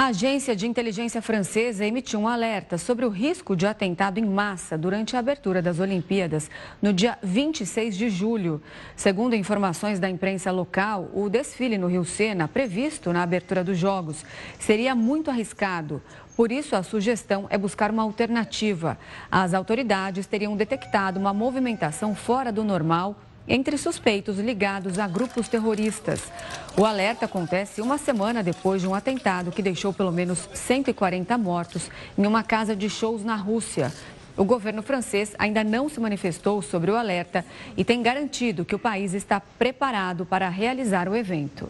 A agência de inteligência francesa emitiu um alerta sobre o risco de atentado em massa durante a abertura das Olimpíadas, no dia 26 de julho. Segundo informações da imprensa local, o desfile no Rio Sena, previsto na abertura dos Jogos, seria muito arriscado. Por isso, a sugestão é buscar uma alternativa. As autoridades teriam detectado uma movimentação fora do normal entre suspeitos ligados a grupos terroristas. O alerta acontece uma semana depois de um atentado que deixou pelo menos 140 mortos em uma casa de shows na Rússia. O governo francês ainda não se manifestou sobre o alerta e tem garantido que o país está preparado para realizar o evento.